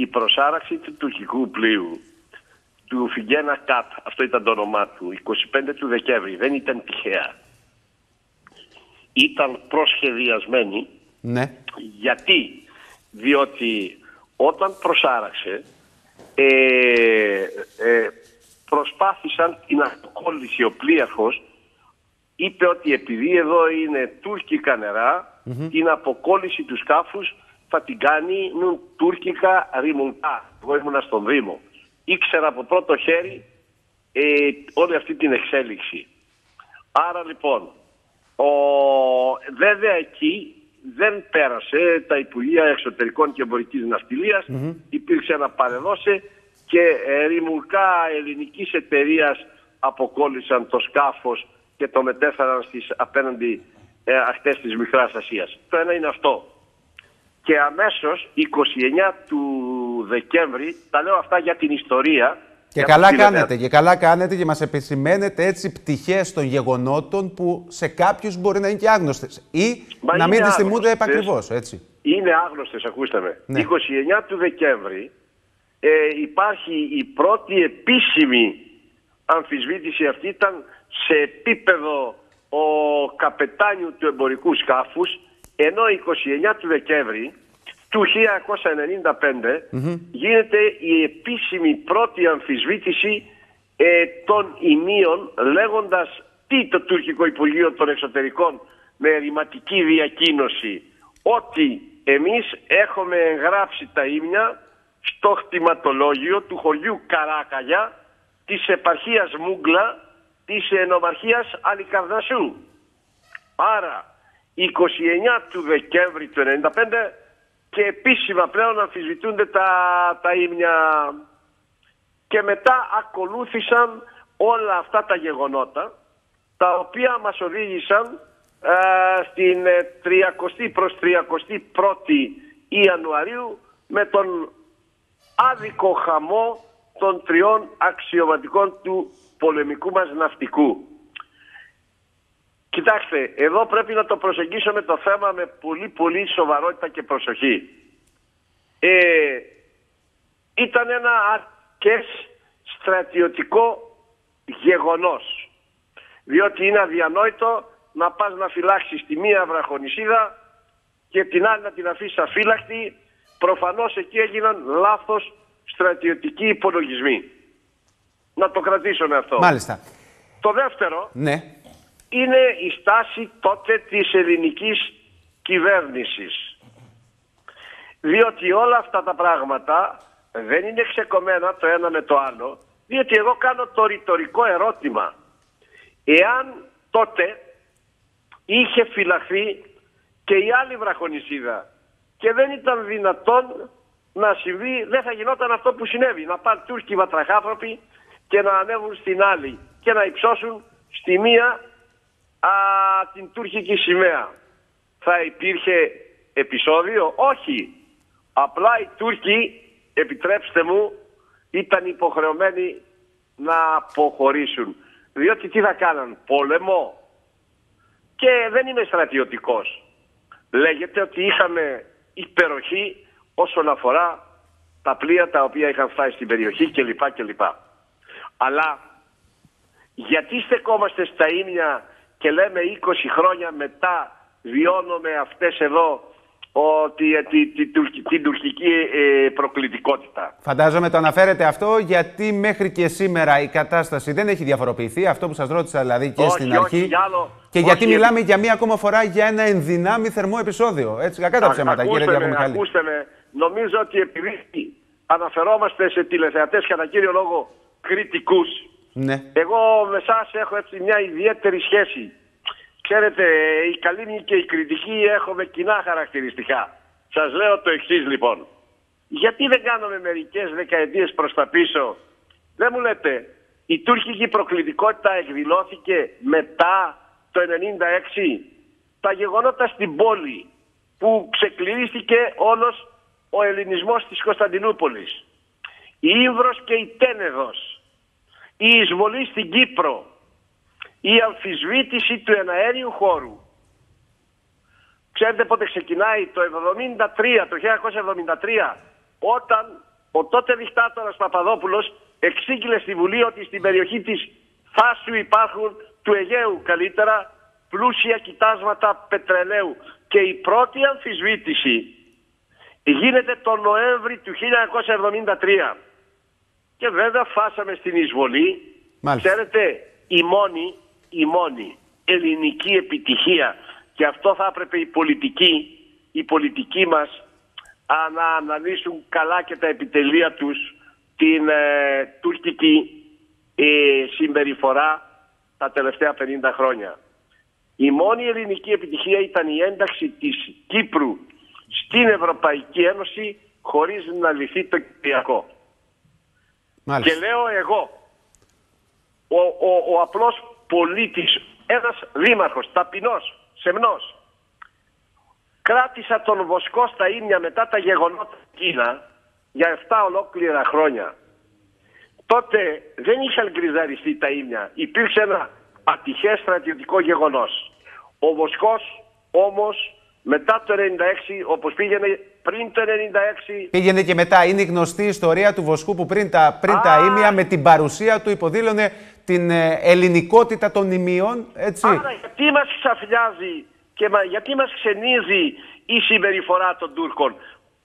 η προσάραξη του τουρκικού πλοίου του Φιγένα Κατ, αυτό ήταν το όνομά του, 25 του Δεκέμβρη, δεν ήταν τυχαία. Ήταν προσχεδιασμένη. Ναι. Γιατί, διότι όταν προσάραξε, ε, ε, προσπάθησαν την αποκόλληση ο πλοίαρχος είπε ότι επειδή εδώ είναι τουρκικά την αποκόλληση του σκάφους θα την κάνει νου, τουρκικά ρημουλκά. Εγώ ήμουν στον Δήμο. Ήξερα από πρώτο χέρι ε, όλη αυτή την εξέλιξη. Άρα λοιπόν, ο, βέβαια εκεί δεν πέρασε τα Υπουργεία Εξωτερικών και Εμπορικής Ναυτιλίας, mm-hmm. υπήρξε ένα παρεδώσε και ε, ρημουλκά ελληνικής εταιρείας αποκόλλησαν το σκάφος και το μετέφεραν στις απέναντι ε, ακτές της Μικράς Ασίας. Το ένα είναι αυτό. Και αμέσως 29 του Δεκέμβρη, τα λέω αυτά για την ιστορία. Και καλά κάνετε, και καλά κάνετε και μας επισημαίνετε έτσι πτυχές των γεγονότων που σε κάποιους μπορεί να είναι και άγνωστες ή να μην τις θυμούνται επακριβώς, έτσι. Είναι άγνωστες, ακούστε με. 29 ναι. του Δεκέμβρη ε, υπάρχει η πρώτη επίσημη αμφισβήτηση αυτή ήταν σε επίπεδο ο καπετάνιου του εμπορικού σκάφους ενώ 29 του Δεκέμβρη του 1995 γίνεται η επίσημη πρώτη αμφισβήτηση ε, των ημείων λέγοντας τι το τουρκικό Υπουργείο των Εξωτερικών με ρηματική διακοίνωση ότι εμείς έχουμε εγγράψει τα ίμια στο χτιματολόγιο του χωριού Καράκαγια της επαρχίας Μούγκλα της ενομαρχίας Αλικαρδασού. Άρα 29 του Δεκέμβρη του 1995 και επίσημα πλέον αμφισβητούνται τα, τα ήμια και μετά ακολούθησαν όλα αυτά τα γεγονότα τα οποία μας οδήγησαν ε, στην 30 ε, προς 31η Ιανουαρίου με τον άδικο χαμό των τριών αξιωματικών του πολεμικού μας ναυτικού. Κοιτάξτε, εδώ πρέπει να το προσεγγίσουμε το θέμα με πολύ πολύ σοβαρότητα και προσοχή. Ε, ήταν ένα αρκές στρατιωτικό γεγονός. Διότι είναι αδιανόητο να πας να φυλάξεις τη μία βραχονισίδα και την άλλη να την αφήσεις αφύλακτη. Προφανώς εκεί έγιναν λάθος στρατιωτικοί υπολογισμοί. Να το κρατήσω αυτό. Μάλιστα. Το δεύτερο ναι. Είναι η στάση τότε της ελληνικής κυβέρνησης. Διότι όλα αυτά τα πράγματα δεν είναι ξεκομμένα το ένα με το άλλο, διότι εγώ κάνω το ρητορικό ερώτημα. Εάν τότε είχε φυλαχθεί και η άλλη βραχονισίδα και δεν ήταν δυνατόν να συμβεί, δεν θα γινόταν αυτό που συνέβη. Να πάνε Τούρκοι βατραχάθρωποι και να ανέβουν στην άλλη και να υψώσουν στη μία α, την τουρκική σημαία. Θα υπήρχε επεισόδιο; Όχι. Απλά οι Τούρκοι, επιτρέψτε μου, ήταν υποχρεωμένοι να αποχωρήσουν. Διότι τι θα κάναν, πόλεμο; Και δεν είμαι στρατιωτικός. Λέγεται ότι είχαμε υπεροχή όσον αφορά τα πλοία τα οποία είχαν φτάσει στην περιοχή κλπ. κλπ. Αλλά γιατί στεκόμαστε στα ίμια και λέμε 20 χρόνια μετά βιώνουμε αυτές εδώ ότι, ε, τη, τη, τη, την τουρκική ε, προκλητικότητα. Φαντάζομαι το αναφέρετε αυτό γιατί μέχρι και σήμερα η κατάσταση δεν έχει διαφοροποιηθεί. Αυτό που σας ρώτησα δηλαδή και στην αρχή. Όχι, άλλο, και γιατί μιλάμε για μία ακόμα φορά για ένα ενδυνάμει θερμό επεισόδιο. Έτσι, κακά τα ψέματα, κύριε Διαβομιχάλη. Ακούστε με, νομίζω ότι επειδή αναφερόμαστε σε τηλεθεατές κατά κύριο λόγο κριτικούς, ναι. εγώ με εσάς έχω έτσι μια ιδιαίτερη σχέση. Ξέρετε, η καλή και η κριτική έχουμε κοινά χαρακτηριστικά. Σας λέω το εξής λοιπόν. Γιατί δεν κάνουμε μερικές δεκαετίες προς τα πίσω; Δεν μου λέτε, η τουρκική προκλητικότητα εκδηλώθηκε μετά το 96. Τα γεγονότα στην πόλη που ξεκληρίστηκε όλος ο ελληνισμός της Κωνσταντινούπολης. Η Ήμβρος και η Τένεδος. Η εισβολή στην Κύπρο. Η αμφισβήτηση του εναέριου χώρου. Ξέρετε πότε ξεκινάει το 73, το 1973, όταν ο τότε δικτάτορας Παπαδόπουλος εξήγηλε στη Βουλή ότι στην περιοχή της Θάσου υπάρχουν του Αιγαίου καλύτερα πλούσια κοιτάσματα πετρελαίου. Και η πρώτη αμφισβήτηση γίνεται τον Νοέμβρη του 1973. Και βέβαια φάσαμε στην εισβολή. Μάλιστα. Ξέρετε, η μόνη, η μόνη ελληνική επιτυχία και αυτό θα έπρεπε οι πολιτικοί, οι πολιτικοί μας να αναλύσουν καλά και τα επιτελεία τους την ε, τουρκική ε, συμπεριφορά τα τελευταία 50 χρόνια. Η μόνη ελληνική επιτυχία ήταν η ένταξη της Κύπρου στην Ευρωπαϊκή Ένωση χωρίς να λυθεί το Κυπριακό. Και λέω εγώ, ο, ο, ο απλός πολίτης, ένας δήμαρχος, ταπεινός, σεμνός, κράτησα τον Βοσκό στα ίμια μετά τα γεγονότα Κίνα για 7 ολόκληρα χρόνια. Τότε δεν είχαν γκριζαριστεί τα ίμια. Υπήρξε ένα ατυχές στρατιωτικό γεγονός. Ο Βοσκός όμως μετά το 96, όπως πήγαινε πριν το 96... Πήγαινε και μετά. Είναι η γνωστή ιστορία του Βοσκού που πριν τα, πριν τα ίμια με την παρουσία του υποδήλωνε την ε, ελληνικότητα των ημείων, έτσι. Άρα γιατί μας ξαφλιάζει και γιατί μας ξενίζει η συμπεριφορά των Τούρκων;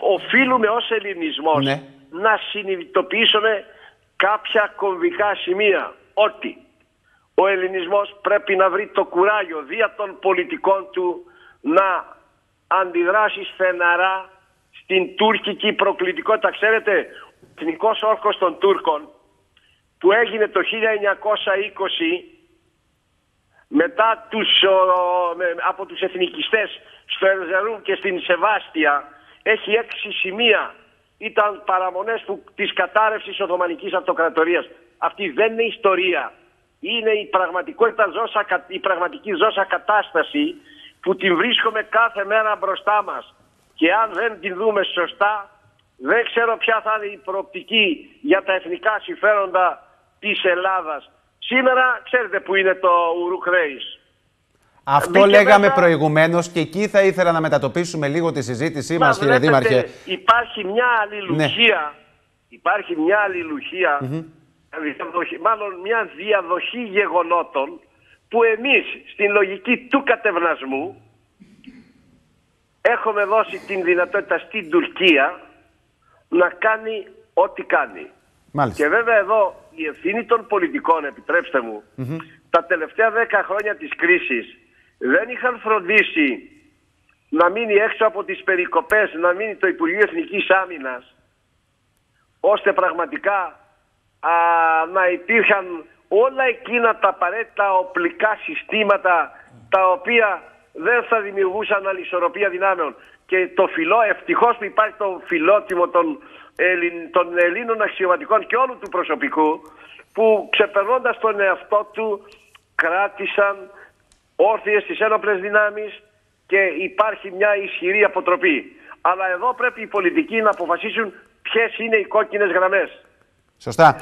Οφείλουμε ως ελληνισμός ναι. να συνειδητοποιήσουμε κάποια κομβικά σημεία. Ότι ο ελληνισμός πρέπει να βρει το κουράγιο δια των πολιτικών του να αντιδράσεις στεναρά στην τουρκική προκλητικότητα. Ξέρετε, ο εθνικός όρκος των Τούρκων που έγινε το 1920 μετά τους, από τους εθνικιστές στο Ερζερούν και στην Σεβάστια έχει έξι σημεία. Ήταν παραμονές που, της κατάρρευσης Οθωμανικής Αυτοκρατορίας. Αυτή δεν είναι ιστορία. Είναι η πραγματικότητα ζώσα, η πραγματική ζώσα κατάσταση που την βρίσκουμε κάθε μέρα μπροστά μας. Και αν δεν την δούμε σωστά, δεν ξέρω ποια θα είναι η προοπτική για τα εθνικά συμφέροντα της Ελλάδας. Σήμερα ξέρετε που είναι το Ουρουκρέης. Αυτό λέγαμε μετά... προηγουμένως και εκεί θα ήθελα να μετατοπίσουμε λίγο τη συζήτησή μας, κύριε Δήμαρχε. Υπάρχει μια αλληλουχία. Ναι. Υπάρχει μια αλληλουχία. μάλλον μια διαδοχή γεγονότων που εμείς στην λογική του κατευνασμού έχουμε δώσει την δυνατότητα στην Τουρκία να κάνει ό,τι κάνει. Και βέβαια εδώ η ευθύνη των πολιτικών, επιτρέψτε μου, τα τελευταία δέκα χρόνια της κρίσης δεν είχαν φροντίσει να μείνει έξω από τις περικοπές, να μείνει το Υπουργείο Εθνικής Άμυνας, ώστε πραγματικά α, να υπήρχαν όλα εκείνα τα απαραίτητα οπλικά συστήματα τα οποία δεν θα δημιουργούσαν ανισορροπία δυνάμεων. Και το φιλό, ευτυχώς που υπάρχει το φιλότιμο των, των Ελλήνων αξιωματικών και όλου του προσωπικού που ξεπερνώντας τον εαυτό του κράτησαν όρθιες τις ένοπλες δυνάμεις και υπάρχει μια ισχυρή αποτροπή. Αλλά εδώ πρέπει οι πολιτικοί να αποφασίσουν ποιες είναι οι κόκκινες γραμμές. Σωστά.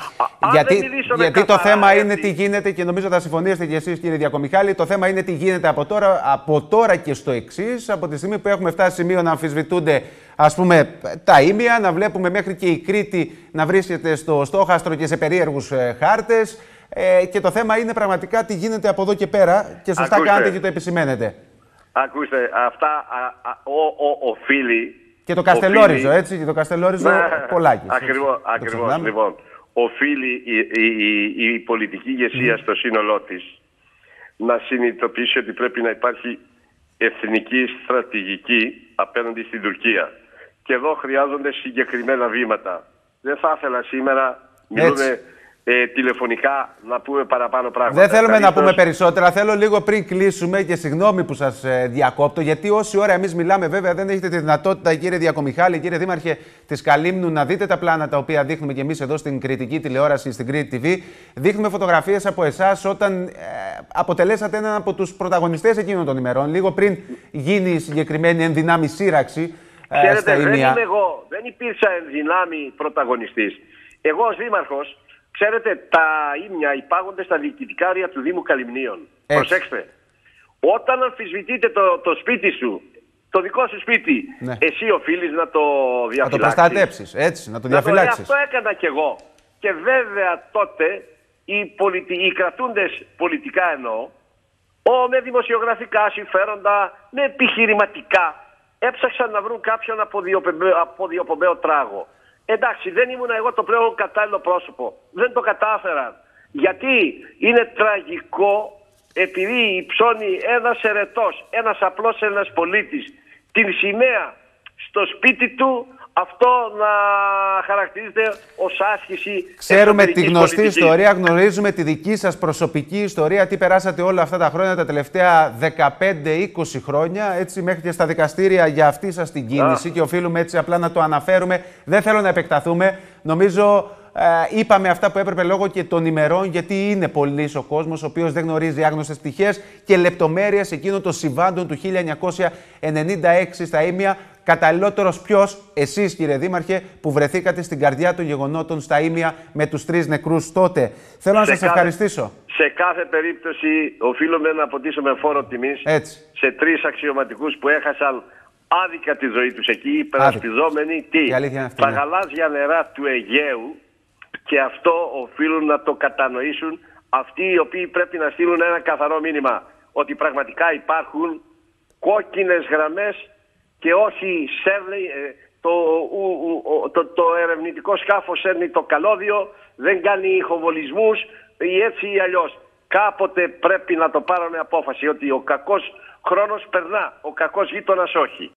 γιατί γιατί το θέμα είναι τι γίνεται και νομίζω θα συμφωνήσετε και εσείς, κύριε Διακομιχάλη. Το θέμα είναι τι γίνεται από τώρα, από τώρα και στο εξής, από τη στιγμή που έχουμε φτάσει σημείο να αμφισβητούνται ας πούμε, τα ίμια, να βλέπουμε μέχρι και η Κρήτη να βρίσκεται στο στόχαστρο και σε περίεργους ε, χάρτες. Ε, και το θέμα είναι πραγματικά τι γίνεται από εδώ και πέρα και σωστά Ακούστε. κάνετε και το επισημαίνετε. Ακούστε, αυτά α, α, ο, ο, οφείλει και το Καστελόριζο, έτσι, και το Καστελόριζο ναι, Πολάκης. Ακριβώς, ακριβώς λοιπόν οφείλει η, η, η πολιτική ηγεσία στο σύνολό της να συνειδητοποιήσει ότι πρέπει να υπάρχει εθνική στρατηγική απέναντι στην Τουρκία. Και εδώ χρειάζονται συγκεκριμένα βήματα. Δεν θα ήθελα σήμερα, μιλούμε ε, τηλεφωνικά να πούμε παραπάνω πράγματα. Δεν θέλουμε να πούμε περισσότερα. Θέλω λίγο πριν κλείσουμε και συγγνώμη που σας ε, διακόπτω, γιατί όση ώρα εμείς μιλάμε, βέβαια δεν έχετε τη δυνατότητα, κύριε Διακομιχάλη, κύριε Δήμαρχε της Καλύμνου, να δείτε τα πλάνα τα οποία δείχνουμε και εμείς εδώ στην κριτική τηλεόραση, στην Κρήτη TV. Δείχνουμε φωτογραφίες από εσάς όταν ε, αποτελέσατε έναν από τους πρωταγωνιστές εκείνων των ημερών, λίγο πριν γίνει η συγκεκριμένη ενδυνάμει σύραξη. Ε, Ξέρετε, δεν είμαι εγώ, δεν υπήρξα ενδυνάμει πρωταγωνιστής. Εγώ ως δήμαρχος Ξέρετε, τα ίμια υπάγονται στα διοικητικά όρια του Δήμου Καλυμνίων. Προσέξτε. Όταν αμφισβητείτε το, το σπίτι σου το δικό σου σπίτι, ναι. εσύ οφείλεις να το διαφυλάξει. Να το προστατέψεις, έτσι, να το διαφυλάξεις. Αυτό έκανα κι εγώ. Και βέβαια τότε οι, πολιτι... οι κρατούντες πολιτικά εννοώ, ο, με δημοσιογραφικά συμφέροντα, με επιχειρηματικά, έψαξαν να βρουν κάποιον από διοπομπαίο τράγο. Εντάξει, δεν ήμουν εγώ το πλέον κατάλληλο πρόσωπο. Δεν το κατάφεραν. Γιατί είναι τραγικό επειδή υψώνει ένας ερετό, ένας απλός ένα πολίτης, την σημαία στο σπίτι του, αυτό να χαρακτηρίζεται ως άσκηση. Ξέρουμε τη γνωστή ιστορία, γνωρίζουμε τη δική σας προσωπική ιστορία, τι περάσατε όλα αυτά τα χρόνια, τα τελευταία 15-20 χρόνια, έτσι μέχρι και στα δικαστήρια για αυτή σας την κίνηση. Και οφείλουμε έτσι απλά να το αναφέρουμε. Δεν θέλω να επεκταθούμε. Νομίζω ε, είπαμε αυτά που έπρεπε λόγω και των ημερών, γιατί είναι πολύς ο κόσμος, ο οποίος δεν γνωρίζει άγνωστες πτυχές και λεπτομέρειες εκείνων των συμβάντων του 1996 στα Ήμια. Καταλληλότερος ποιος, εσείς κύριε Δήμαρχε, που βρεθήκατε στην καρδιά των γεγονότων στα Ήμια με τους τρεις νεκρούς τότε. Θέλω να σας ευχαριστήσω. Σε κάθε περίπτωση, οφείλουμε να αποτίσουμε φόρο τιμή σε τρεις αξιωματικούς που έχασαν άδικα τη ζωή τους εκεί, υπερασπιζόμενοι τι, τα ναι. γαλάζια νερά του Αιγαίου και αυτό οφείλουν να το κατανοήσουν αυτοί οι οποίοι πρέπει να στείλουν ένα καθαρό μήνυμα ότι πραγματικά υπάρχουν κόκκινες γραμμές και όχι σέρνει, ε, το, το, το ερευνητικό σκάφος σέρνει το καλώδιο, δεν κάνει ηχοβολισμούς ή έτσι ή αλλιώς. Κάποτε πρέπει να το πάρουμε απόφαση ότι ο κακός χρόνος περνά, ο κακός γείτονας όχι.